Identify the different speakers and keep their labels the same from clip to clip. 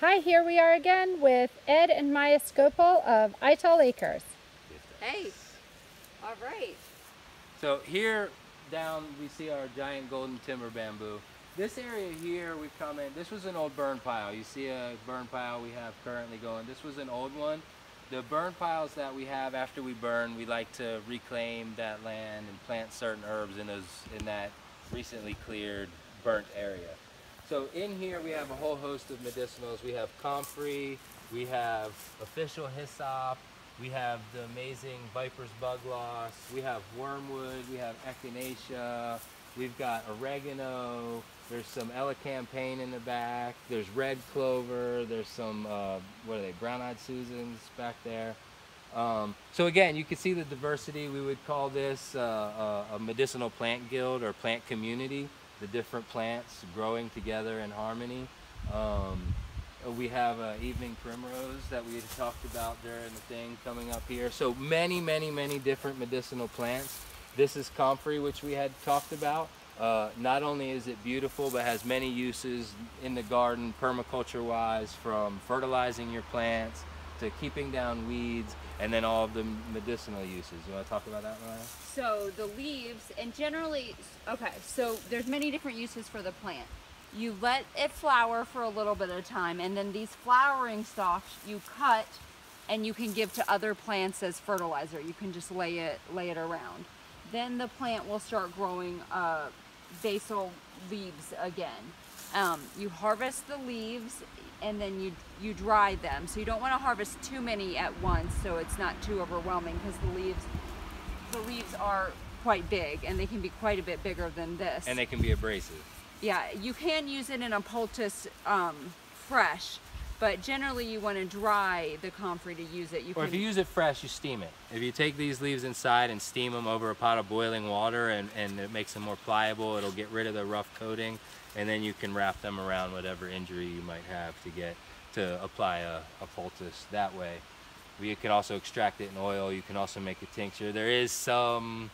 Speaker 1: Hi, here we are again with Ed and Maya Skopal of Ital Acres.
Speaker 2: Hey, all right.
Speaker 3: So here down we see our giant golden timber bamboo. This area here we come in, this was an old burn pile. You see a burn pile we have currently going. This was an old one. The burn piles that we have after we burn, we like to reclaim that land and plant certain herbs in those in that recently cleared burnt area. So in here we have a whole host of medicinals. We have comfrey, we have official hyssop, we have the amazing viper's bug loss, we have wormwood, we have echinacea, we've got oregano, there's some elecampane in the back, there's red clover, there's some, uh, what are they, brown-eyed Susans back there. Um, so again, you can see the diversity. We would call this uh, a, a medicinal plant guild or plant community the different plants growing together in harmony. Um, we have uh, evening primrose that we had talked about during the thing coming up here. So many, many, many different medicinal plants. This is comfrey, which we had talked about. Uh, not only is it beautiful, but has many uses in the garden, permaculture-wise, from fertilizing your plants to keeping down weeds, and then all of the medicinal uses. You want to talk about that, Maya?
Speaker 2: So the leaves, and generally, okay, so there's many different uses for the plant. You let it flower for a little bit of time, and then these flowering stalks you cut and you can give to other plants as fertilizer. You can just lay it, lay it around. Then the plant will start growing uh, basal leaves again. Um, you harvest the leaves and then you you dry them. So you don't want to harvest too many at once so it's not too overwhelming because the leaves the leaves are quite big and they can be quite a bit bigger than this.
Speaker 3: And they can be abrasive.
Speaker 2: Yeah, you can use it in a poultice um, fresh, but generally you want to dry the comfrey to use it. You
Speaker 3: or if you use it fresh, you steam it. If you take these leaves inside and steam them over a pot of boiling water and, and it makes them more pliable, it'll get rid of the rough coating and then you can wrap them around whatever injury you might have to get to apply a, a poultice that way. You can also extract it in oil. You can also make a tincture. There is some,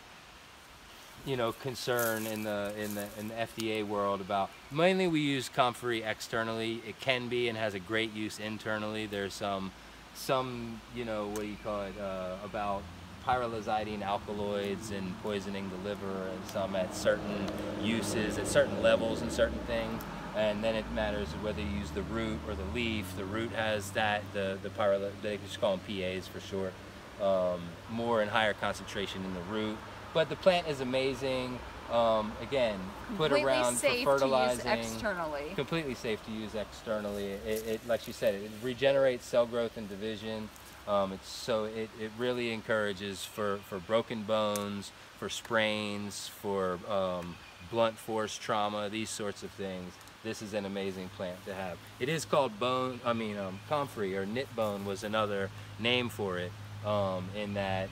Speaker 3: you know, concern in the in the in the FDA world about mainly we use comfrey externally. It can be and has a great use internally. There's some some you know what do you call it uh, about pyrrolizidine alkaloids and poisoning the liver and some at certain uses, at certain levels and certain things. And then it matters whether you use the root or the leaf. The root has that, the, the pyroly, they just call them PAs for short, um, more and higher concentration in the root. But the plant is amazing. Um, again, put
Speaker 2: completely
Speaker 3: around for fertilizing.
Speaker 2: To use externally.
Speaker 3: Completely safe to use externally. It, it, like she said, it regenerates cell growth and division. Um, it's so it, it really encourages for, for broken bones, for sprains, for um, blunt force trauma, these sorts of things. This is an amazing plant to have. It is called bone, I mean um, comfrey or knit bone was another name for it um, in that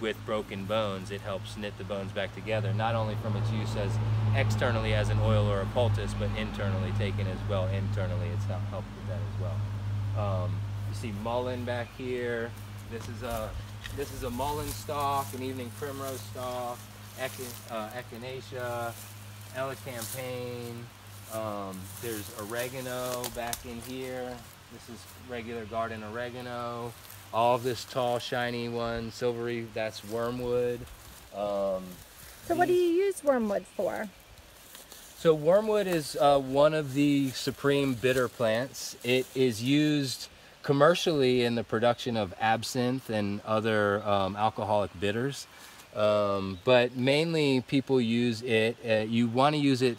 Speaker 3: with broken bones it helps knit the bones back together not only from its use as externally as an oil or a poultice but internally taken as well internally it's helped with that as well. Um, see mullein back here. This is a this is a mullein stalk, an evening primrose stalk, echin, uh, echinacea, elecampane. Um, there's oregano back in here. This is regular garden oregano. All of this tall, shiny one, silvery, that's wormwood. Um,
Speaker 1: so what do you use wormwood for?
Speaker 3: So wormwood is uh, one of the supreme bitter plants. It is used commercially in the production of absinthe and other um, alcoholic bitters. Um, but mainly people use it, uh, you want to use it,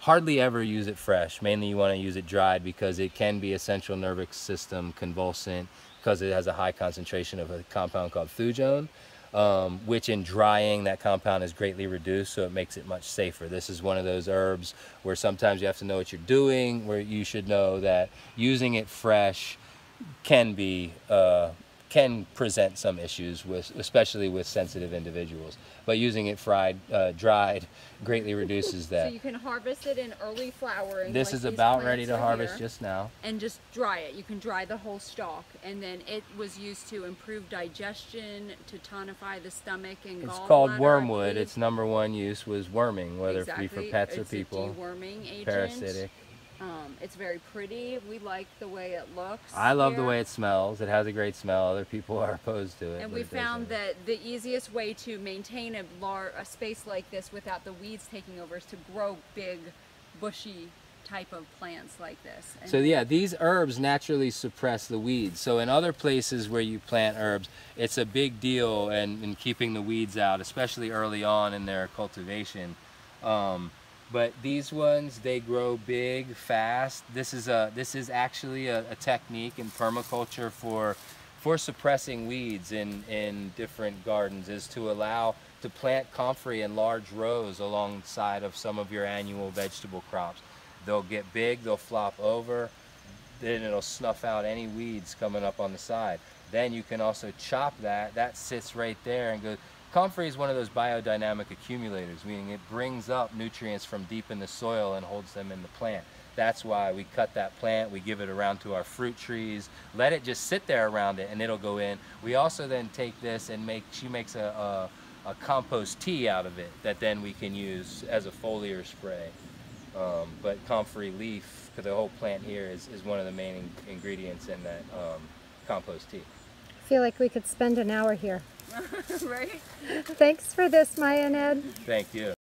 Speaker 3: hardly ever use it fresh. Mainly you want to use it dried because it can be a central nervous system convulsant because it has a high concentration of a compound called thujone. Um, which in drying that compound is greatly reduced so it makes it much safer. This is one of those herbs where sometimes you have to know what you're doing, where you should know that using it fresh can be uh, can present some issues with, especially with sensitive individuals. But using it fried, uh, dried, greatly reduces that.
Speaker 2: so you can harvest it in early flowering.
Speaker 3: This
Speaker 2: like
Speaker 3: is about ready to harvest
Speaker 2: here,
Speaker 3: just now.
Speaker 2: And just dry it. You can dry the whole stalk, and then it was used to improve digestion, to tonify the stomach and
Speaker 3: It's called wormwood. Its number one use was worming, whether
Speaker 2: exactly.
Speaker 3: it be for pets
Speaker 2: it's
Speaker 3: or people.
Speaker 2: A deworming agent.
Speaker 3: Parasitic.
Speaker 2: Um, it's very pretty. We like the way it looks.
Speaker 3: I love the way it smells. It has a great smell. Other people are opposed to it.
Speaker 2: And we found that the easiest way to maintain a lar- a space like this without the weeds taking over is to grow big, bushy type of plants like this. And
Speaker 3: So yeah, these herbs naturally suppress the weeds. So in other places where you plant herbs, it's a big deal in, in keeping the weeds out, especially early on in their cultivation. Um, but these ones, they grow big, fast. This is a this is actually a, a technique in permaculture for for suppressing weeds in, in different gardens is to allow to plant comfrey in large rows alongside of some of your annual vegetable crops. They'll get big, they'll flop over, then it'll snuff out any weeds coming up on the side. Then you can also chop that, that sits right there and goes. Comfrey is one of those biodynamic accumulators, meaning it brings up nutrients from deep in the soil and holds them in the plant. That's why we cut that plant, we give it around to our fruit trees, let it just sit there around it and it'll go in. We also then take this and make, she makes a, a, a compost tea out of it that then we can use as a foliar spray. Um, but comfrey leaf, the whole plant here is, is one of the main in- ingredients in that um, compost tea.
Speaker 1: I feel like we could spend an hour here.
Speaker 2: right?
Speaker 1: Thanks for this, Maya and Ed.
Speaker 3: Thank you.